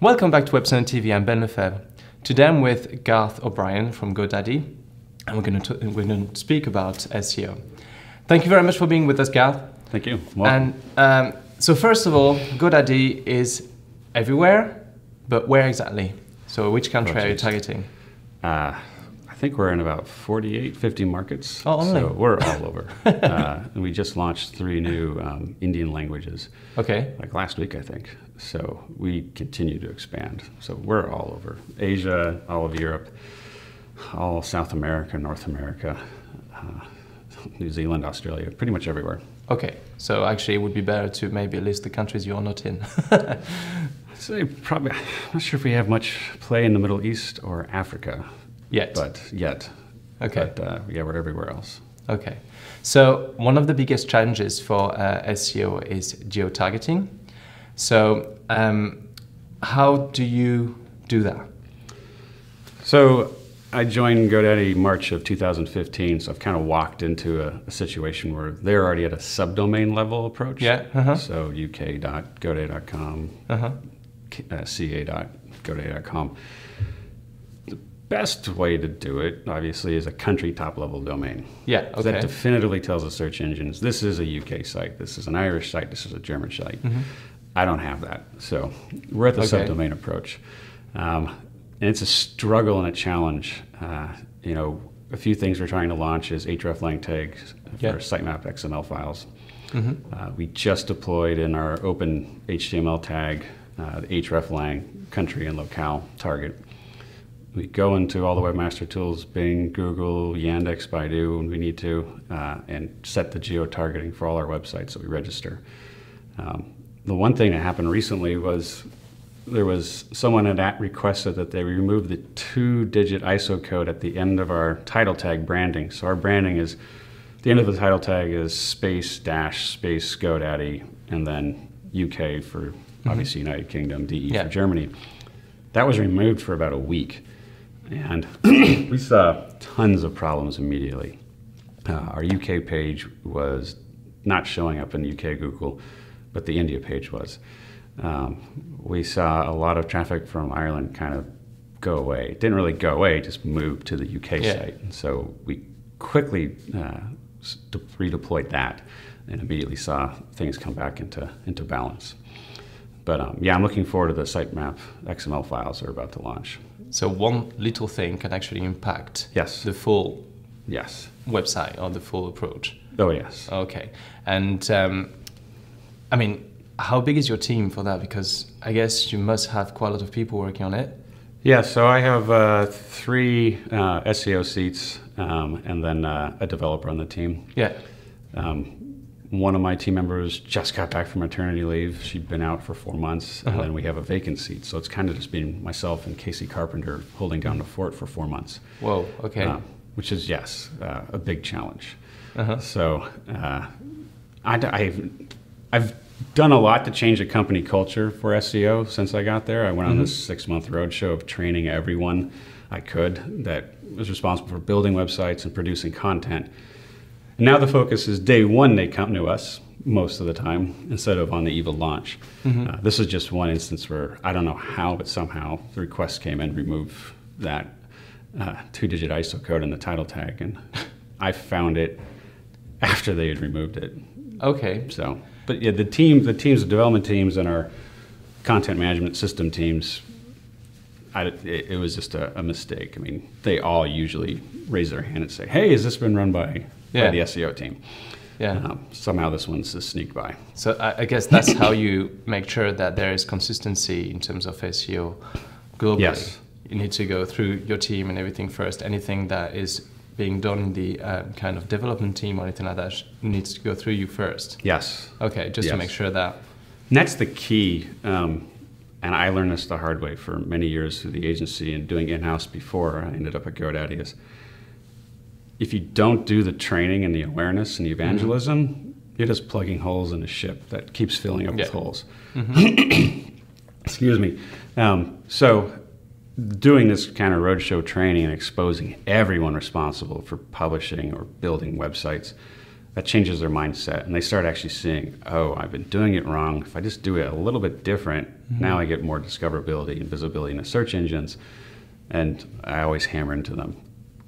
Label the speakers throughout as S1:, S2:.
S1: Welcome back to Webcertain TV. I'm Ben Lefebvre. Today I'm with Garth O'Brien from GoDaddy, and we're going to we're going to speak about SEO. Thank you very much for being with us, Garth.
S2: Thank you.
S1: Welcome. And um, so first of all, GoDaddy is everywhere, but where exactly? So which country are you targeting?
S2: Uh, think we're in about 48, 50 markets.
S1: Oh, only.
S2: So we're all over. uh, and we just launched three new um, Indian languages.
S1: Okay.
S2: Like last week, I think. So we continue to expand. So we're all over Asia, all of Europe, all South America, North America, uh, New Zealand, Australia, pretty much everywhere.
S1: Okay. So actually, it would be better to maybe list the countries you're not in.
S2: so probably, I'm not sure if we have much play in the Middle East or Africa.
S1: Yet.
S2: But yet.
S1: Okay.
S2: But uh, yeah, we're everywhere else.
S1: Okay. So one of the biggest challenges for uh, SEO is geo-targeting. So um, how do you do that?
S2: So I joined GoDaddy March of 2015, so I've kind of walked into a, a situation where they're already at a subdomain level approach.
S1: Yeah. Uh-huh.
S2: So uk.godaddy.com, uh-huh. uh, ca.godaddy.com best way to do it, obviously, is a country top level domain.
S1: Yeah, okay.
S2: That definitively tells the search engines this is a UK site, this is an Irish site, this is a German site. Mm-hmm. I don't have that. So we're at the okay. subdomain approach. Um, and it's a struggle and a challenge. Uh, you know, a few things we're trying to launch is hreflang tags for sitemap XML files. Mm-hmm. Uh, we just deployed in our open HTML tag uh, the hreflang country and locale target we go into all the webmaster tools, Bing, Google, Yandex, Baidu, when we need to, uh, and set the geo targeting for all our websites that we register. Um, the one thing that happened recently was there was someone had requested that they remove the two-digit ISO code at the end of our title tag branding. So our branding is the end of the title tag is space dash space GoDaddy and then UK for mm-hmm. obviously United Kingdom, DE yeah. for Germany. That was removed for about a week. And we saw tons of problems immediately. Uh, our UK page was not showing up in UK Google, but the India page was. Um, we saw a lot of traffic from Ireland kind of go away. It didn't really go away, just moved to the UK yeah. site. And so we quickly uh, redeployed that and immediately saw things come back into, into balance. But um, yeah, I'm looking forward to the sitemap XML files that are about to launch.
S1: So one little thing can actually impact
S2: yes.
S1: the full
S2: yes
S1: website or the full approach.
S2: Oh yes.
S1: Okay, and um, I mean, how big is your team for that? Because I guess you must have quite a lot of people working on it.
S2: Yeah, so I have uh, three uh, SEO seats um, and then uh, a developer on the team.
S1: Yeah.
S2: Um, one of my team members just got back from maternity leave. She'd been out for four months, and uh-huh. then we have a vacant seat. So it's kind of just been myself and Casey Carpenter holding down the fort for four months.
S1: Whoa, okay. Uh,
S2: which is, yes, uh, a big challenge. Uh-huh. So uh, I, have I've done a lot to change the company culture for SEO since I got there. I went mm-hmm. on this six month roadshow of training everyone I could that was responsible for building websites and producing content and now the focus is day one, they come to us most of the time instead of on the eve of launch. Mm-hmm. Uh, this is just one instance where I don't know how, but somehow the request came and removed that uh, two digit ISO code in the title tag. And I found it after they had removed it.
S1: Okay.
S2: So, but yeah, the team, the teams, the development teams, and our content management system teams, I, it, it, was just a, a, mistake. I mean, they all usually raise their hand and say, "Hey, has this been run by yeah. by the SEO team.
S1: Yeah. Um,
S2: somehow this one's just sneaked by.
S1: So I, I guess that's how you make sure that there is consistency in terms of SEO globally.
S2: Yes.
S1: You need to go through your team and everything first. Anything that is being done in the uh, kind of development team or anything like that needs to go through you first.
S2: Yes.
S1: Okay, just
S2: yes.
S1: to make sure that.
S2: And that's the key. Um, and I learned this the hard way for many years through the agency and doing in-house before I ended up at GoDaddy is if you don't do the training and the awareness and the evangelism, mm-hmm. you're just plugging holes in a ship that keeps filling up yeah. with holes. Mm-hmm. Excuse me. Um, so, doing this kind of roadshow training and exposing everyone responsible for publishing or building websites, that changes their mindset and they start actually seeing, oh, I've been doing it wrong. If I just do it a little bit different, mm-hmm. now I get more discoverability and visibility in the search engines. And I always hammer into them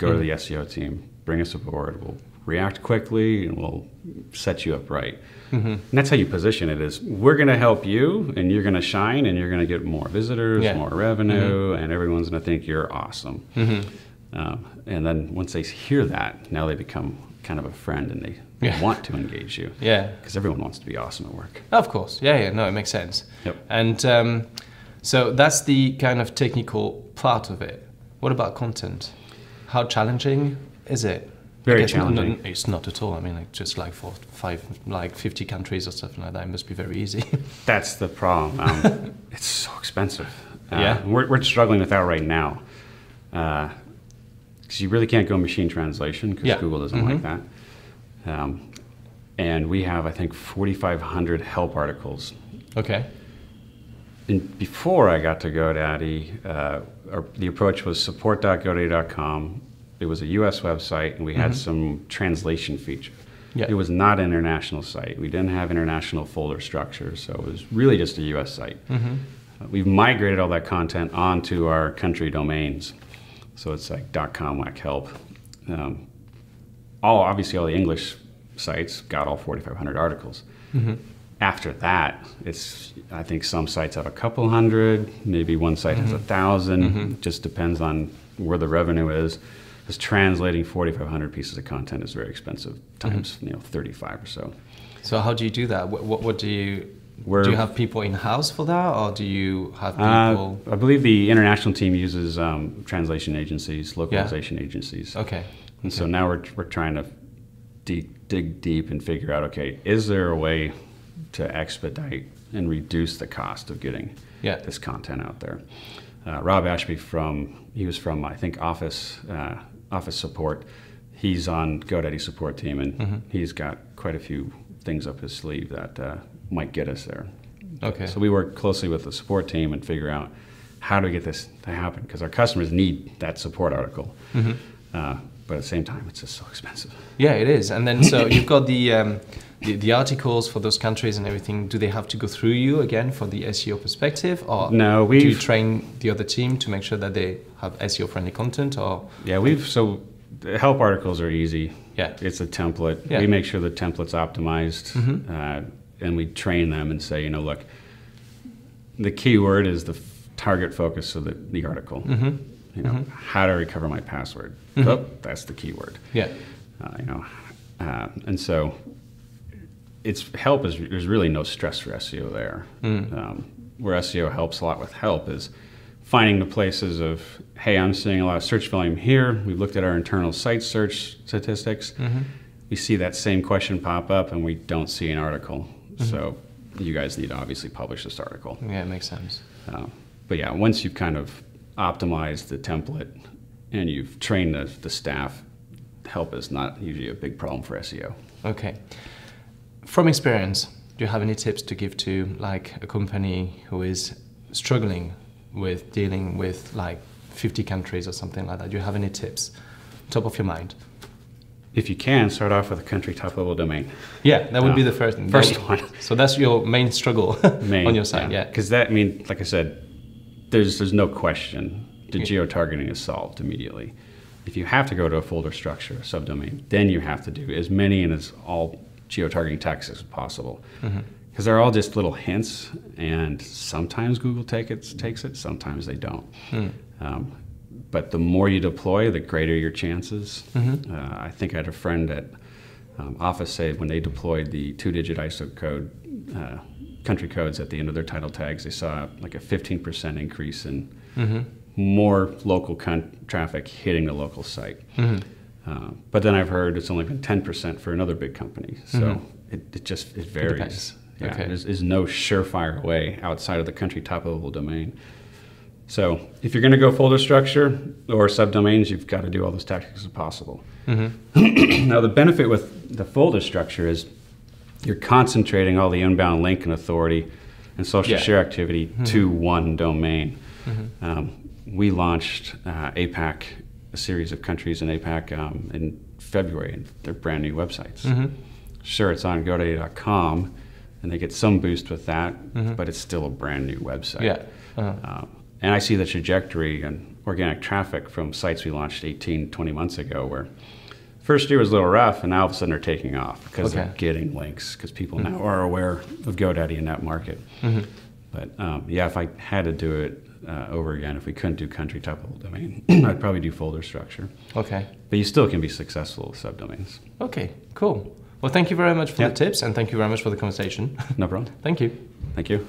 S2: go mm-hmm. to the SEO team, bring us aboard, we'll react quickly, and we'll set you up right. Mm-hmm. And that's how you position it is we're going to help you and you're going to shine and you're going to get more visitors yeah. more revenue mm-hmm. and everyone's going to think you're awesome mm-hmm. uh, and then once they hear that now they become kind of a friend and they yeah. want to engage you.
S1: Yeah.
S2: Because everyone wants to be awesome at work.
S1: Of course. Yeah, yeah. No, it makes sense.
S2: Yep.
S1: And um, so that's the kind of technical part of it. What about content? How challenging is it?
S2: Very challenging.
S1: Not, it's not at all. I mean, like just like for five, like fifty countries or something like that, it must be very easy.
S2: That's the problem. Um, it's so expensive.
S1: Uh, yeah,
S2: we're, we're struggling with that right now. Because uh, you really can't go machine translation because yeah. Google doesn't mm-hmm. like that. Um, and we have, I think, 4,500 help articles.
S1: Okay.
S2: And before I got to GoDaddy, uh, our, the approach was support.godaddy.com. It was a US website, and we had mm-hmm. some translation feature. Yeah. It was not an international site. We didn't have international folder structure, so it was really just a US site. Mm-hmm. Uh, we've migrated all that content onto our country domains. So it's like .com, whack help. Um, all obviously all the English sites got all 4,500 articles. Mm-hmm. After that, it's I think some sites have a couple hundred, maybe one site mm-hmm. has a 1000 mm-hmm. Just depends on where the revenue is. Because translating 4,500 pieces of content is very expensive, times mm-hmm. you know 35 or so.
S1: So how do you do that? What, what, what do you we're, do you have people in house for that, or do you have uh, people?
S2: Uh, I believe the international team uses um, translation agencies, localization
S1: yeah.
S2: agencies.
S1: Okay.
S2: And so now we're, we're trying to dig deep and figure out okay, is there a way to expedite and reduce the cost of getting
S1: yeah.
S2: this content out there? Uh, Rob Ashby from he was from I think Office uh, Office support. He's on GoDaddy support team, and mm-hmm. he's got quite a few things up his sleeve that uh, might get us there.
S1: Okay.
S2: So we work closely with the support team and figure out how do we get this to happen because our customers need that support article. Mm-hmm. Uh, but at the same time, it's just so expensive.
S1: Yeah, it is. And then so you've got the, um, the, the articles for those countries and everything. Do they have to go through you again for the SEO perspective, or
S2: no? We
S1: do you train the other team to make sure that they have SEO friendly content, or
S2: yeah, we've so the help articles are easy.
S1: Yeah,
S2: it's a template. Yeah. We make sure the template's optimized, mm-hmm. uh, and we train them and say, you know, look, the keyword is the f- target focus of the, the article. Mm-hmm you know, mm-hmm. how to recover my password. Mm-hmm. Oh, that's the keyword.
S1: Yeah.
S2: Uh, you know, uh, and so it's help is there's really no stress for SEO there. Mm. Um, where SEO helps a lot with help is finding the places of hey, I'm seeing a lot of search volume here. We've looked at our internal site search statistics. Mm-hmm. We see that same question pop up, and we don't see an article. Mm-hmm. So you guys need to obviously publish this article.
S1: Yeah, it makes sense. Uh,
S2: but yeah, once you've kind of optimized the template and you've trained the, the staff, help is not usually a big problem for SEO.
S1: Okay. From experience, do you have any tips to give to like a company who is struggling with dealing with like 50 countries or something like that? Do you have any tips top of your mind?
S2: If you can, start off with a country top level domain.
S1: Yeah, that would uh, be the first
S2: first one.
S1: So that's your main struggle main, on your side, yeah.
S2: Because yeah. that I mean, like I said, there's there's no question the yeah. geo-targeting is solved immediately. If you have to go to a folder structure, subdomain, then you have to do as many and as all geo-targeting texts as possible. Because mm-hmm. they're all just little hints, and sometimes Google take it, takes it, sometimes they don't. Um, but the more you deploy, the greater your chances. Mm-hmm. Uh, I think I had a friend at um, Office say when they deployed the two-digit ISO code uh, country codes at the end of their title tags, they saw like a 15% increase in mm-hmm. more local con- traffic hitting the local site. Mm-hmm. Uh, but then I've heard it's only been 10% for another big company. So mm-hmm. it, it, just it varies. It yeah, okay. there's, there's, no surefire way outside of the country top level domain. So if you're going to go folder structure or subdomains, you've got to do all those tactics as possible. Mm-hmm. now the benefit with the folder structure is you're concentrating all the inbound link and authority and social yeah. share activity mm-hmm. to one domain. Mm-hmm. Um, we launched uh, APAC, a series of countries in APAC um, in February, and they're brand new websites. Mm-hmm. Sure, it's on GoDaddy.com, and they get some boost with that,
S1: Mhm.
S2: but it's still a brand new website.
S1: Yeah. Uh-huh.
S2: Um, and I see the trajectory and organic traffic from sites we launched 18, 20 months ago, where first year was a little rough, and now all of a sudden they're taking off because
S1: Okay.
S2: they're getting links because people now are aware of GoDaddy in that market.
S1: Mhm.
S2: But um, yeah, if I had to do it uh, over again, if we couldn't do country top level domain, I'd probably do folder structure.
S1: Okay.
S2: But you still can be successful with subdomains.
S1: Okay. Cool. Well, thank you very much for
S2: Yeah.
S1: the tips and thank you very much for the conversation.
S2: No problem.
S1: thank you.
S2: Thank you.